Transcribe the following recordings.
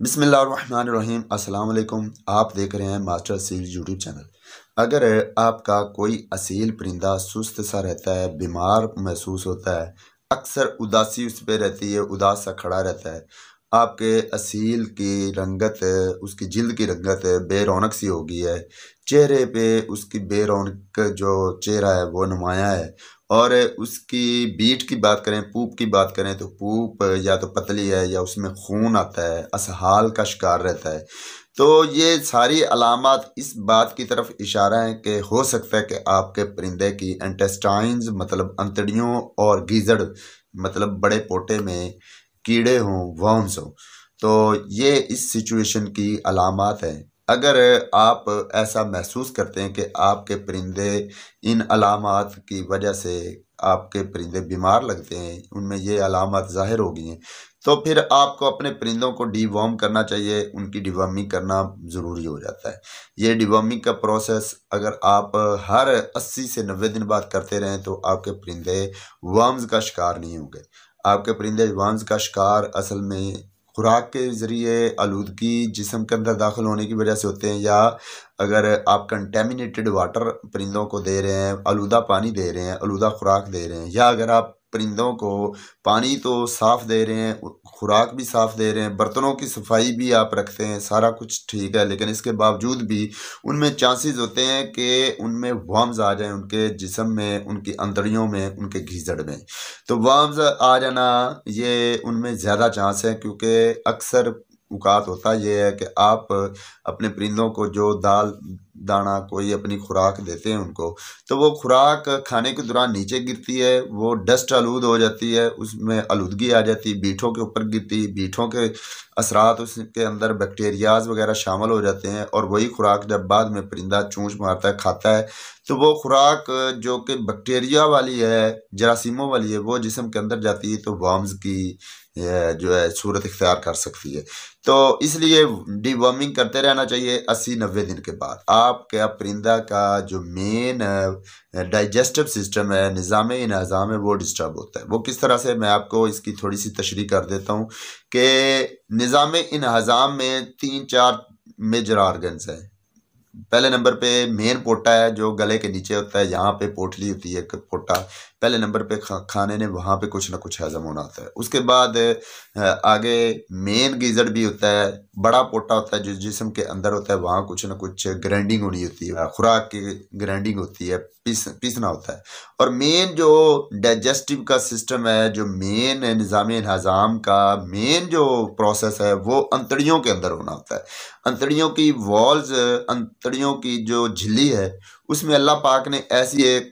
बिसमीम अस्सलाम आप देख रहे हैं मास्टर सील यूट्यूब चैनल। अगर आपका कोई असील परिंदा सुस्त सा रहता है, बीमार महसूस होता है, अक्सर उदासी उस पर रहती है, उदास सा खड़ा रहता है, आपके असील की रंगत, उसकी जिल्द की रंगत बेरौनक सी हो गई है, चेहरे पे उसकी बेरौनक जो चेहरा है, वो नुमाया है और उसकी बीट की बात करें, पूप की बात करें तो पूप या तो पतली है या उसमें खून आता है, असहाल का शिकार रहता है। तो ये सारी अलामत इस बात की तरफ़ इशारा है कि हो सकता है कि आपके परिंदे की इंटेस्टाइन्स मतलब अंतड़ियों और गीजड़ मतलब बड़े पोटे में कीड़े हों वर्म्स हों। तो ये इस सिचुएशन की अलामत हैं। अगर आप ऐसा महसूस करते हैं कि आपके परिंदे इन अलामत की वजह से आपके परिंदे बीमार लगते हैं, उनमें ये अलामत ज़ाहिर हो गई हैं तो फिर आपको अपने परिंदों को डिवॉर्म करना चाहिए, उनकी डिवॉर्मिंग करना ज़रूरी हो जाता है। ये डिवॉर्मिंग का प्रोसेस अगर आप हर 80 से 90 दिन बाद करते रहें तो आपके परिंदे वर्म्स का शिकार नहीं होंगे। आपके परिंदे वर्म्स का शिकार असल में खुराक के ज़रिए आलूदगी जिसम के अंदर दाखिल होने की वजह से होते हैं, या अगर आप कंटेमिनेटेड वाटर परिंदों को दे रहे हैं, आलूदा पानी दे रहे हैं, आलूदा खुराक दे रहे हैं, या अगर आप परिंदों को पानी तो साफ़ दे रहे हैं, खुराक भी साफ़ दे रहे हैं, बर्तनों की सफ़ाई भी आप रखते हैं, सारा कुछ ठीक है, लेकिन इसके बावजूद भी उनमें चांसेस होते हैं कि उनमें वॉम्स आ जाएँ, उनके जिसम में, उनकी अंतड़ियों में, उनके घीजड़ में। तो वर्म्स आ जाना, ये उनमें ज़्यादा चांस है क्योंकि अक्सर उकात होता ये है कि आप अपने परिंदों को जो दाल दाना कोई अपनी खुराक देते हैं उनको तो वो खुराक खाने के दौरान नीचे गिरती है, वो डस्ट आलूद हो जाती है, उसमें आलूदगी आ जाती है, बीठों के ऊपर गिरती बीठों के असरात उसके अंदर बैक्टीरियाज वगैरह शामिल हो जाते हैं और वही खुराक जब बाद में परिंदा चूँच मारता है, खाता है तो वो खुराक जो कि बैक्टीरिया वाली है, जरासीमों वाली है, वो जिसम के अंदर जाती है तो वर्म्स की जो है, सूरत इख्तियार कर सकती है। तो इसलिए डिवर्मिंग करते रहना चाहिए अस्सी नब्बे दिन के बाद। आपका परिंदा का जो मेन डाइजेस्टिव सिस्टम है, निज़ाम नज़ाम है वो डिस्टर्ब होता है। वो किस तरह से मैं आपको इसकी थोड़ी सी तशरी कर देता हूँ कि निज़ाम हज़ाम में तीन चार मेजर आर्गन्स हैं। पहले नंबर पे मेन पोटा है जो गले के नीचे होता है, यहाँ पे पोटली होती है पोटा। पहले नंबर पे खा, खाने ने वहाँ पे कुछ ना कुछ हजम होना होता है। उसके बाद आगे मेन गीजर भी होता है बड़ा पोटा होता है जो जिसम के अंदर होता है वहाँ कुछ ना कुछ ग्राइंडिंग होनी होती है। खुराक की ग्राइंडिंग होती है पीस पीसना होता है। और मेन जो डाइजेस्टिव का सिस्टम है जो मेन निज़ाम हज़ाम का मेन जो प्रोसेस है वो अंतड़ियों के अंदर होना होता है। अंतड़ियों की वॉल्स अंतड़ियों की जो झिल्ली है उसमें अल्लाह पाक ने ऐसी एक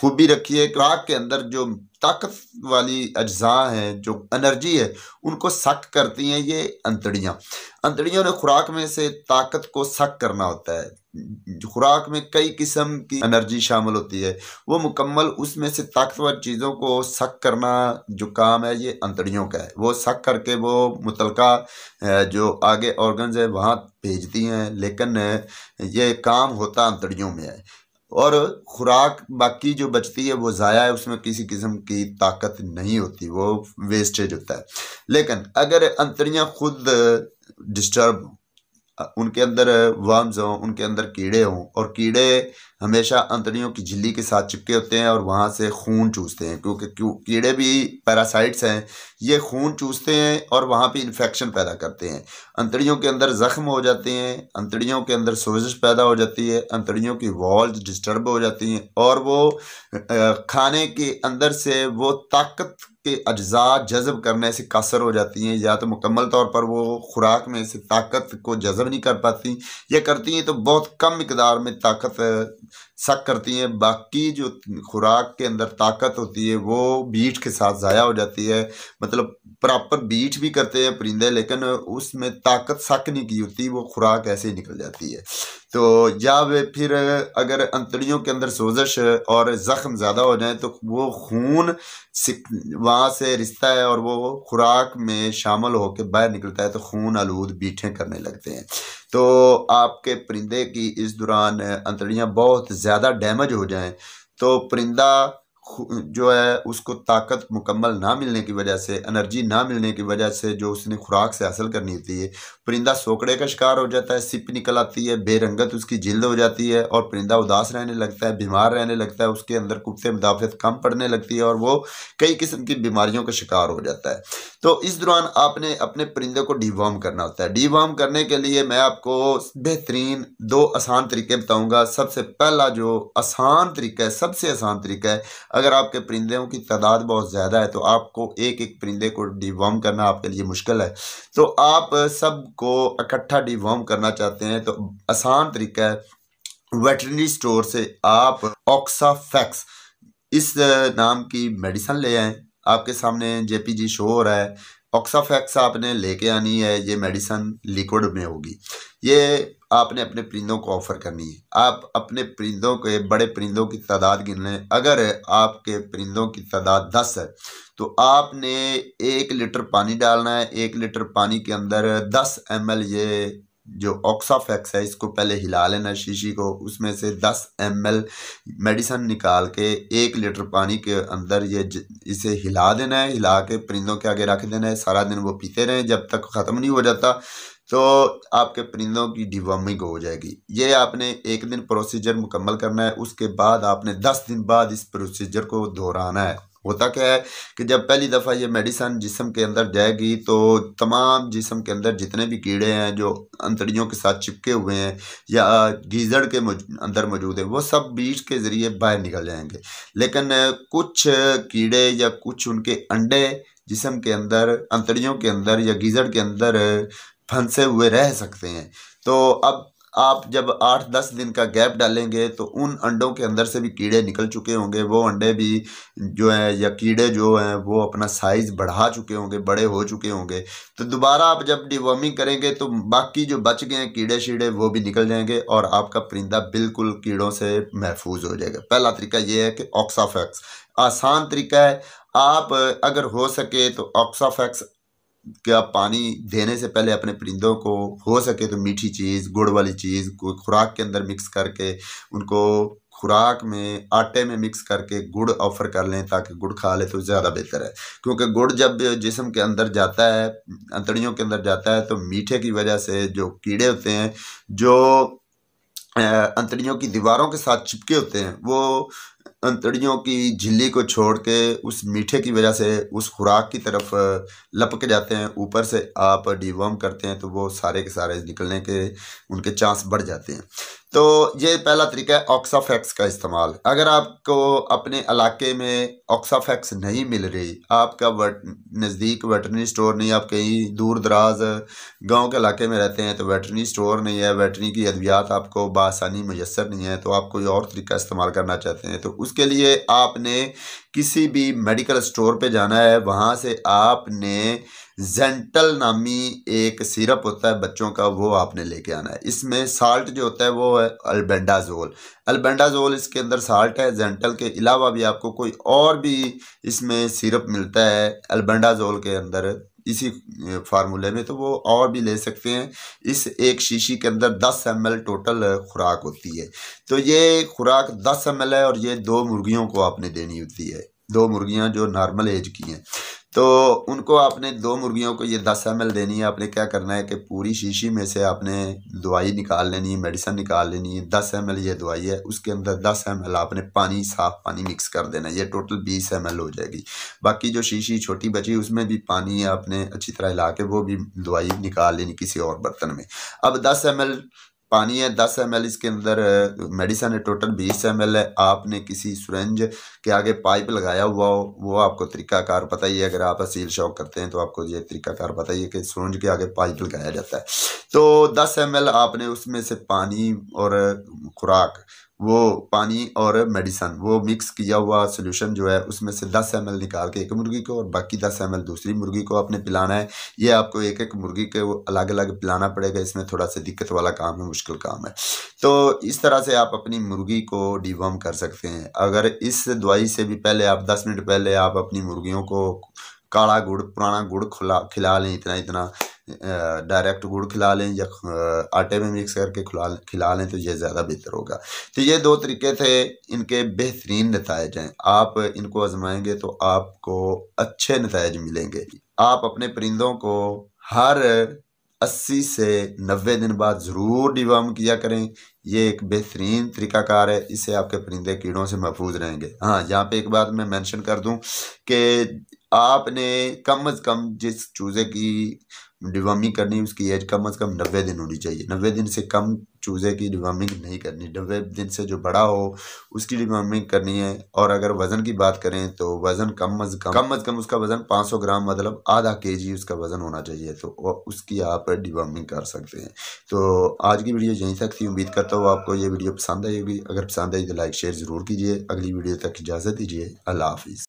खूबी रखी है खुराक के अंदर जो ताकत वाली अज्जा हैं, जो एनर्जी है, उनको सक करती हैं ये अंतड़ियाँ। अंतड़ियों ने खुराक में से ताकत को सक करना होता है। खुराक में कई किस्म की एनर्जी शामिल होती है। वो मुकम्मल, उसमें से ताकतवर चीज़ों को सक करना जो काम है, ये अंतड़ियों का है। वो सक करके वो मुतलका जो आगे ऑर्गन्स है, वहाँ भेजती हैं, लेकिन ये काम होता अंतड़ियों में है। और खुराक बाकी जो बचती है, वो ज़ाया है, उसमें किसी किस्म की ताकत नहीं होती, वो वेस्टेज होता है। लेकिन अगर अंतड़ियाँ खुद डिस्टर्ब उनके अंदर वर्म्स हों, उनके अंदर कीड़े हों, और कीड़े हमेशा अंतड़ियों की झिल्ली के साथ चिपके होते हैं और वहाँ से खून चूसते हैं, क्योंकि क्यों, कीड़े भी पैरासाइट्स हैं, ये खून चूसते हैं और वहाँ पे इन्फेक्शन पैदा करते हैं। अंतड़ियों के अंदर ज़ख्म हो जाते हैं, अंतड़ियों के अंदर सोजिश पैदा हो जाती है, अंतड़ियों की वॉल्स डिस्टर्ब हो जाती हैं, और वो खाने के अंदर से वो ताकत के अज्जा जज़ब करने से कसर हो जाती हैं, या तो मुकम्मल तौर पर वो खुराक में से ताकत को जज़ब नहीं कर पाती, या करती हैं तो बहुत कम मकदार में ताकत सक करती हैं। बाकी जो खुराक के अंदर ताकत होती है, वो बीट के साथ ज़ाया हो जाती है। मतलब प्रॉपर बीट भी करते हैं परिंदे, लेकिन उसमें ताकत सक नहीं की होती, वो खुराक ऐसे ही निकल जाती है। तो या फिर अगर अंतड़ियों के अंदर सोजश और ज़ख्म ज़्यादा हो जाए तो वो खून वहाँ से रिश्ता है और वो खुराक में शामिल होकर बाहर निकलता है तो खून, आलूद बीठे करने लगते हैं। तो आपके परिंदे की इस दौरान अंतड़ियाँ बहुत ज़्यादा डैमेज हो जाएँ तो परिंदा जो है, उसको ताकत मुकम्मल ना मिलने की वजह से, एनर्जी ना मिलने की वजह से जो उसने खुराक से हासिल करनी होती है, परिंदा सोकड़े का शिकार हो जाता है, सिप निकल आती है, बेरंगत उसकी जिल्द हो जाती है और परिंदा उदास रहने लगता है, बीमार रहने लगता है, उसके अंदर कुत्ते मुदाफ़त कम पड़ने लगती है और वो कई किस्म की बीमारियों का शिकार हो जाता है। तो इस दौरान आपने अपने परिंदे को डिवॉर्म करना होता है। डिवॉर्म करने के लिए मैं आपको बेहतरीन दो आसान तरीके बताऊँगा। सबसे पहला जो आसान तरीका है, सबसे आसान तरीका है अगर आपके परिंदों की तादाद बहुत ज़्यादा है तो आपको एक एक परिंदे को डिवॉर्म करना आपके लिए मुश्किल है। तो आप सबको इकट्ठा डिवॉर्म करना चाहते हैं तो आसान तरीका है वेटरनरी स्टोर से आप ऑक्साफैक्स इस नाम की मेडिसन ले आएँ। आपके सामने जेपीजी शो हो रहा है। ऑक्साफैक्स आपने लेके आनी है, ये मेडिसन लिक्विड में होगी। ये आपने अपने परिंदों को ऑफ़र करनी है। आप अपने परिंदों के, बड़े परिंदों की तादाद गिन लें अगर आपके परिंदों की तादाद दस है तो आपने एक लीटर पानी डालना है। एक लीटर पानी के अंदर दस एमएल ये जो ऑक्साफैक्स है, इसको पहले हिला लेना शीशी को। उसमें से 10 एम मेडिसन निकाल के एक लीटर पानी के अंदर ये इसे हिला देना है। हिला के परिंदों के आगे रख देना है। सारा दिन वो पीते रहें। जब तक ख़त्म नहीं हो जाता तो आपके परिंदों की डिवॉर्मिंग हो जाएगी। ये आपने एक दिन प्रोसीजर मुकम्मल करना है, उसके बाद आपने दस दिन बाद इस प्रोसीजर को दोहराना है। होता क्या है कि जब पहली दफ़ा ये मेडिसन जिसम के अंदर जाएगी तो तमाम जिसम के अंदर जितने भी कीड़े हैं, जो अंतड़ियों के साथ चिपके हुए हैं, या गीजड़ के अंदर मौजूद है, वो सब बीज के ज़रिए बाहर निकल जाएँगे। लेकिन कुछ कीड़े या कुछ उनके अंडे जिसम के अंदर, अंतड़ियों के अंदर या गीजड़ के अंदर फंसे हुए रह सकते हैं। तो अब आप जब आठ दस दिन का गैप डालेंगे तो उन अंडों के अंदर से भी कीड़े निकल चुके होंगे। वो अंडे भी जो हैं या कीड़े जो हैं, वो अपना साइज़ बढ़ा चुके होंगे, बड़े हो चुके होंगे। तो दोबारा आप जब डिवॉर्मिंग करेंगे तो बाकी जो बच गए हैं कीड़े शीड़े, वो भी निकल जाएँगे और आपका परिंदा बिल्कुल कीड़ों से महफूज हो जाएगा। पहला तरीका ये है कि ऑक्साफैक्स आसान तरीका है। आप अगर हो सके तो ऑक्साफैक्स क्या पानी देने से पहले अपने परिंदों को हो सके तो मीठी चीज़, गुड़ वाली चीज़ खुराक के अंदर मिक्स करके, उनको खुराक में, आटे में मिक्स करके गुड़ ऑफ़र कर लें ताकि गुड़ खा ले तो ज़्यादा बेहतर है। क्योंकि गुड़ जब जिसम के अंदर जाता है, अंतड़ियों के अंदर जाता है तो मीठे की वजह से जो कीड़े होते हैं, जो अंतड़ियों की दीवारों के साथ चिपके होते हैं, वो अंतड़ियों की झिल्ली को छोड़ के उस मीठे की वजह से उस खुराक की तरफ़ लपक जाते हैं। ऊपर से आप डिवॉर्म करते हैं तो वो सारे के सारे निकलने के उनके चांस बढ़ जाते हैं। तो ये पहला तरीका है ऑक्साफैक्स का इस्तेमाल। अगर आपको अपने इलाके में ऑक्साफैक्स नहीं मिल रही, आपका वट, नज़दीक वेटरनरी स्टोर नहीं, आप कहीं दूर दराज गाँव के इलाके में रहते हैं तो वेटरनरी स्टोर नहीं है, वेटरनरी की अद्वियात आपको बसानी मैसर नहीं है तो आप कोई और तरीका इस्तेमाल करना चाहते हैं तो उसके लिए आपने किसी भी मेडिकल स्टोर पे जाना है, वहाँ से आपने जेंटल नामी एक सिरप होता है बच्चों का, वो आपने लेके आना है। इसमें साल्ट जो होता है वो है अल्बेंडाजोल अल्बेंडाजोल इसके अंदर साल्ट है जेंटल के अलावा भी आपको कोई और भी इसमें सिरप मिलता है अल्बेंडाजोल के अंदर। इसी फार्मूले में तो वो और भी ले सकते हैं। इस एक शीशी के अंदर 10 एम टोटल खुराक होती है। तो ये खुराक 10 एम है और ये दो मुर्गियों को आपने देनी होती है। दो मुर्गियाँ जो नॉर्मल एज की हैं। तो उनको आपने दो मुर्गियों को ये दस एम देनी है, आपने क्या करना है कि पूरी शीशी में से आपने दवाई निकाल लेनी है मेडिसन निकाल लेनी है, दस एम ये दवाई है, उसके अंदर दस एम आपने पानी, साफ़ पानी मिक्स कर देना ये टोटल बीस एम हो जाएगी। बाकी जो शीशी छोटी बची, उसमें भी पानी आपने अच्छी तरह हिला के वो भी दवाई निकाल लेनी किसी और बर्तन में। अब दस एम पानी है, दस एम इसके अंदर, मेडिसन है, टोटल बीस एम है। आपने किसी सुरंज के आगे पाइप लगाया हुआ हो, वो आपको तरीकाकार पता ही है अगर आप असील शौक करते हैं तो आपको ये तरीकाकार पता ही है कि सुरंज के आगे पाइप लगाया जाता है। तो दस एम आपने उसमें से पानी और खुराक वो पानी और मेडिसन, वो मिक्स किया हुआ सोल्यूशन जो है, उसमें से 10 एम निकाल के एक मुर्गी को और बाकी 10 एम दूसरी मुर्गी को आपने पिलाना है। ये आपको एक एक मुर्गी के अलग अलग पिलाना पड़ेगा, इसमें थोड़ा सा दिक्कत वाला काम है, मुश्किल काम है। तो इस तरह से आप अपनी मुर्गी को डिवॉर्म कर सकते हैं। अगर इस दवाई से भी पहले आप, दस मिनट पहले आप अपनी मुर्गियों को काला गुड़, पुराना गुड़ खुला, खिला लें इतना इतना डायरेक्ट गुड़ खिला लें या आटे में मिक्स करके खिला खिला लें तो ये ज़्यादा बेहतर होगा। तो ये दो तरीके थे, इनके बेहतरीन नतज हैं। आप इनको आजमाएँगे तो आपको अच्छे नतज मिलेंगे। आप अपने परिंदों को हर अस्सी से नब्बे दिन बाद ज़रूर डिवार्म किया करें। ये एक बेहतरीन तरीक़ाकार है, इससे आपके परिंदे कीड़ों से महफूज रहेंगे। हाँ यहाँ पे एक बात मैं मेंशन कर दूँ कि आपने कम अज़ कम जिस चूज़े की डिवार्मिंग करनी उसकी एज कम अज़ कम नब्बे दिन होनी चाहिए। नब्बे दिन से कम चूज़े की डिवार्मिंग नहीं करनी। नब्बे दिन से जो बड़ा हो, उसकी डिवार्मिंग करनी है। और अगर वज़न की बात करें तो वज़न कम अज़ कम कम अज़ कम उसका वज़न 500 ग्राम मतलब आधा के जी उसका वज़न होना चाहिए। तो उसकी आप डिवार्मिंग कर सकते हैं। तो आज की वीडियो यहीं तक थी। उम्मीद करता हूँ आपको ये वीडियो पसंद आएगी। अगर पसंद आई तो लाइक, शेयर ज़रूर कीजिए। अगली वीडियो तक इजाज़त दीजिए। अल्लाह हाफिज़।